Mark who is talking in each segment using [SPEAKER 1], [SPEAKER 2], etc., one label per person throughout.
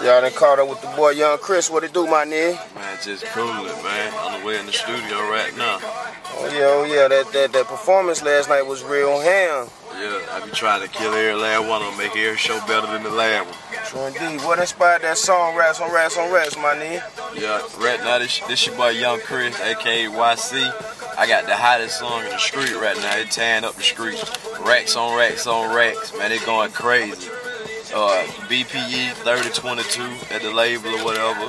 [SPEAKER 1] Y'all done caught up with the boy Young Chris. What it do, my nigga?
[SPEAKER 2] Man, just cooling, man. On the way in the studio right now.
[SPEAKER 1] Oh yeah, oh yeah. That that, that performance last night was real ham.
[SPEAKER 2] Yeah, I be trying to kill every last one of them, make every show better than the last one.
[SPEAKER 1] True indeed. What inspired that song, Racks on Racks on Racks, my nigga?
[SPEAKER 2] Yeah, right now this this your boy Young Chris, aka YC. I got the hottest song in the street right now. It tearing up the streets. Racks on racks on racks, man. It going crazy. Uh, BPE 3022 at the label or whatever.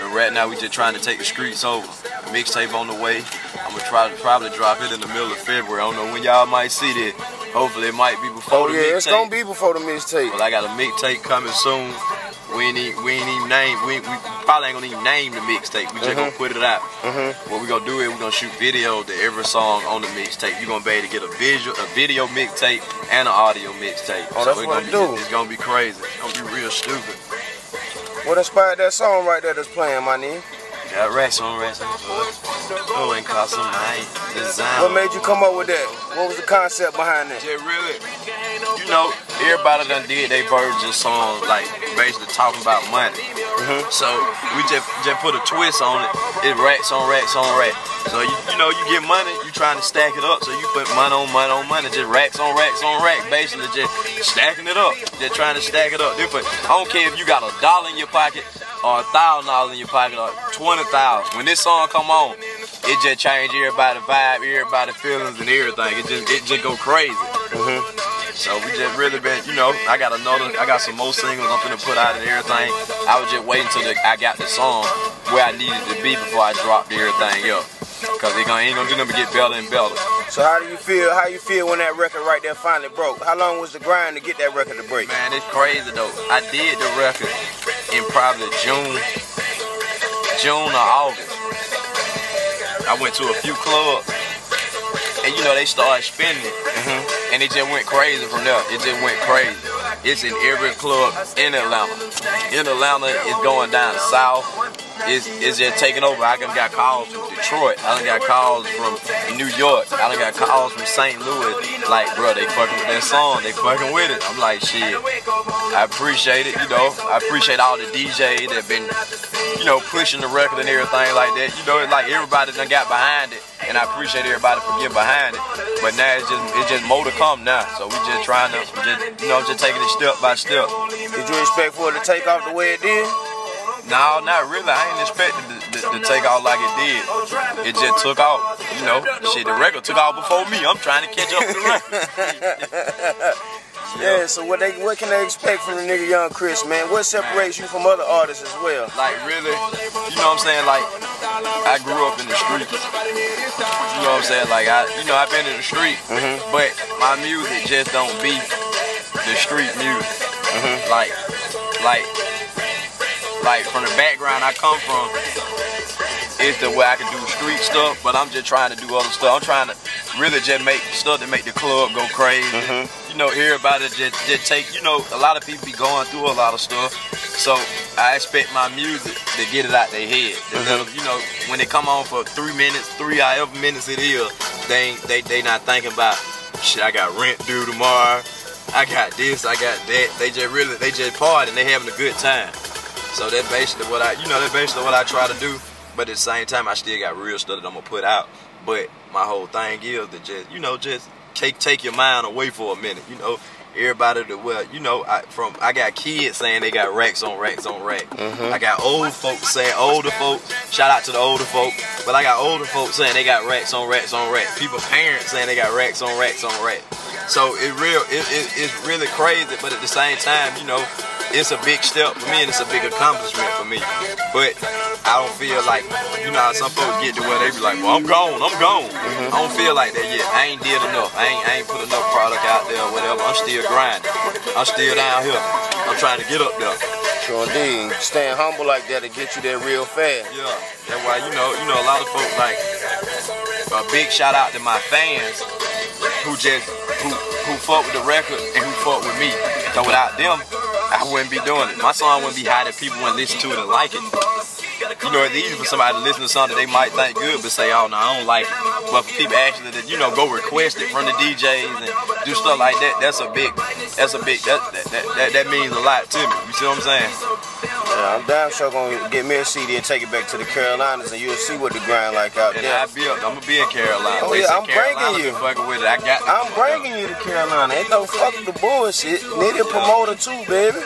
[SPEAKER 2] And right now we just trying to take the streets over. Mixtape on the way. I'm gonna try to probably drop it in the middle of February. I don't know when y'all might see that. Hopefully it might be before
[SPEAKER 1] Oh
[SPEAKER 2] the
[SPEAKER 1] yeah, it's
[SPEAKER 2] mixtape.
[SPEAKER 1] gonna be before the mixtape.
[SPEAKER 2] Well, I got a mixtape coming soon. We ain't, e- we ain't even name, we, we probably ain't gonna even name the mixtape. We just gonna put it out.
[SPEAKER 1] Mhm.
[SPEAKER 2] What we gonna do is we gonna shoot video to every song on the mixtape. You gonna be able to get a visual, a video mixtape and an audio mixtape.
[SPEAKER 1] Oh, that's
[SPEAKER 2] it's
[SPEAKER 1] what
[SPEAKER 2] gonna be,
[SPEAKER 1] do.
[SPEAKER 2] It's gonna be crazy. It's gonna be real stupid.
[SPEAKER 1] What inspired that song right there that's playing, my nigga?
[SPEAKER 2] Got racks on racks. Oh, and cost some nice design.
[SPEAKER 1] What made you come up with that? What was the concept behind that?
[SPEAKER 2] Yeah, really. You know, everybody done did their version song, like basically talking about money.
[SPEAKER 1] Mm-hmm.
[SPEAKER 2] So we just just put a twist on it. It racks on racks on racks. So you you know you get money, you trying to stack it up. So you put money on money on money, just racks on racks on racks. Basically just stacking it up, just trying to stack it up. Different. I don't care if you got a dollar in your pocket or a thousand dollars in your pocket or twenty thousand. When this song come on, it just change everybody vibe, everybody feelings and everything. It just it just go crazy. Mm-hmm. So we just really been, you know, I got another, I got some more singles I'm finna put out and everything. I was just waiting till the, I got the song where I needed to be before I dropped everything up. Cause it gonna, ain't gonna do nothing but get better and better.
[SPEAKER 1] So how do you feel? How you feel when that record right there finally broke? How long was the grind to get that record to break?
[SPEAKER 2] Man, it's crazy though. I did the record in probably June, June or August. I went to a few clubs, and you know they started spending it, mm-hmm. and it just went crazy from there. It just went crazy. It's in every club in Atlanta. In Atlanta, it's going down south. It's, it's just taking over. I got calls from Detroit. I done got calls from New York. I done got calls from St. Louis. Like, bro, they fucking with that song. They fucking with it. I'm like, shit. I appreciate it, you know. I appreciate all the DJs that been, you know, pushing the record and everything like that. You know, it's like everybody done got behind it, and I appreciate everybody for getting behind it. But now it's just it's just more to come now. So we just trying to, just you know, just taking it step by step.
[SPEAKER 1] Did you expect for it to take off the way it did?
[SPEAKER 2] No, not really. I ain't expected to, to, to take off like it did. It just took off. You know, shit, the record took off before me. I'm trying to catch up to the record.
[SPEAKER 1] Yeah. So what they what can they expect from the nigga Young Chris, man? What separates you from other artists as well?
[SPEAKER 2] Like really, you know what I'm saying? Like I grew up in the streets. You know what I'm saying? Like I, you know, I've been in the street, mm-hmm. but my music just don't be the street music. Mm-hmm. Like, like, like from the background I come from, is the way I can do street stuff. But I'm just trying to do other stuff. I'm trying to really just make stuff that make the club go crazy. Mm-hmm. You know, everybody just just take. You know, a lot of people be going through a lot of stuff. So I expect my music to get it out their head. To 'em, mm-hmm. You know, when they come on for three minutes, three however minutes it is, they they they not thinking about shit. I got rent due tomorrow. I got this. I got that. They just really they just partying. They having a good time. So that's basically what I, you know, that's basically what I try to do. But at the same time, I still got real stuff that I'm gonna put out. But my whole thing is to just, you know, just take take your mind away for a minute. You know, everybody that well, you know, I from I got kids saying they got racks on racks on racks. Mm-hmm. I got old folks saying older folks. Shout out to the older folk. But I got older folks saying they got racks on racks on racks. People parents saying they got racks on racks on racks. So it real it, it, it's really crazy. But at the same time, you know, it's a big step for me and it's a big accomplishment for me. But I don't feel like, you know how some folks get to where they be like, well, I'm gone, I'm gone. Mm-hmm. I don't feel like that yet. I ain't did enough. I ain't, I ain't put enough product out there or whatever. I'm still grinding. I'm still down here. I'm trying to get up there.
[SPEAKER 1] Sure indeed. Staying humble like that to get you there real fast.
[SPEAKER 2] Yeah, that's why, you know, you know, a lot of folks like, a big shout out to my fans who just, who, who fuck with the record and who fuck with me. So without them, I wouldn't be doing it. My song wouldn't be hot people wouldn't listen to it and like it. you know, it's easy for somebody to listen to something they might think good, but say, oh no, I don't like it. But for people actually that you know go request it from the DJs and do stuff like that, that's a big, that's a big, that that, that, that means a lot to me. You see what I'm saying?
[SPEAKER 1] I'm damn sure gonna get me a CD and take it back to the Carolinas, and you'll see what the grind like out
[SPEAKER 2] And
[SPEAKER 1] there.
[SPEAKER 2] I be, I'm gonna be in Carolina.
[SPEAKER 1] Oh,
[SPEAKER 2] They
[SPEAKER 1] yeah, I'm bringing
[SPEAKER 2] Carolina
[SPEAKER 1] you.
[SPEAKER 2] be Fucking with it. I got.
[SPEAKER 1] I'm bringing you to Carolina. Ain't no fuck the bullshit. Need a promoter too, baby.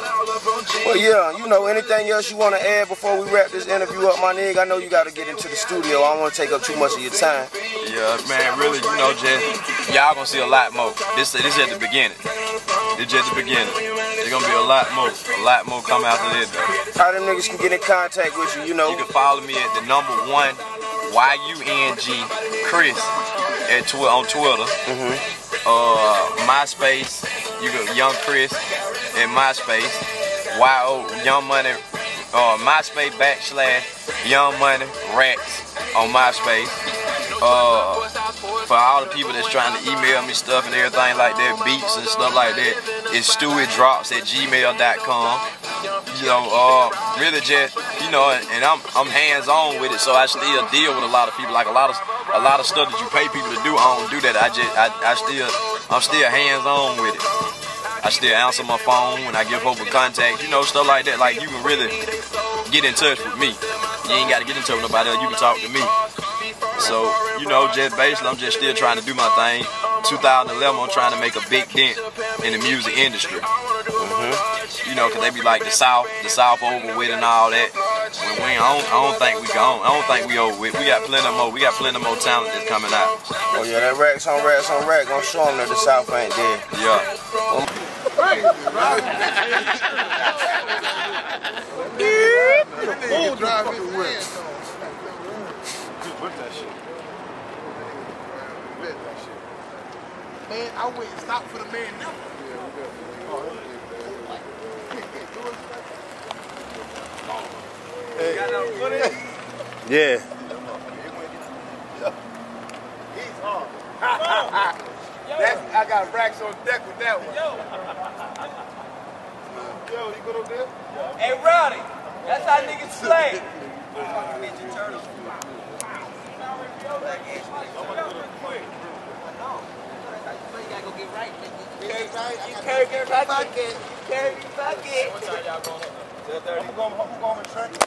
[SPEAKER 1] Well, yeah, you know, anything else you want to add before we wrap this interview up, my nigga? I know you got to get into the studio. I don't want to take up too much of your time.
[SPEAKER 2] Yeah, man, really, you know, just y'all gonna see a lot more. This this is at the beginning. This just the beginning. There's gonna be a lot more, a lot more coming after this. Though.
[SPEAKER 1] How them niggas can get in contact with you, you know?
[SPEAKER 2] You can follow me at the number one Y U N G Chris at twi- on Twitter. Mhm. Uh, MySpace, you go Young Chris at MySpace. Y O Young Money. Uh, MySpace backslash Young Money Rats on MySpace. Uh, for all the people that's trying to email me stuff and everything like that, beats and stuff like that, it's stewiedrops at gmail.com. You know, uh, really just, you know, and, I'm I'm hands on with it, so I still deal with a lot of people. Like a lot of a lot of stuff that you pay people to do, I don't do that. I just I, I still I'm still hands on with it. I still answer my phone when I give over contact, you know, stuff like that. Like you can really get in touch with me. You ain't got to get in touch with nobody else. You can talk to me. So, you know, just basically, I'm just still trying to do my thing. 2011, I'm trying to make a big dent in the music industry. Mm-hmm. You know, cause they be like the South, the South over with and all that. When we, I don't, I don't think we gone. I don't think we over with. We got plenty more. We got plenty more talent that's coming out.
[SPEAKER 1] Oh, yeah, that racks on racks on rack. Gonna show them that the South ain't dead.
[SPEAKER 2] Yeah.
[SPEAKER 3] Full drive his whip. Man, I went and stopped for the man now.
[SPEAKER 1] Yeah.
[SPEAKER 3] He's hard. That's, I got racks on deck with that one. Yo, you good over there?
[SPEAKER 4] Hey, Rowdy, that's how niggas slay. Carry back in. Carry me back in.
[SPEAKER 3] I'm going, I'm going to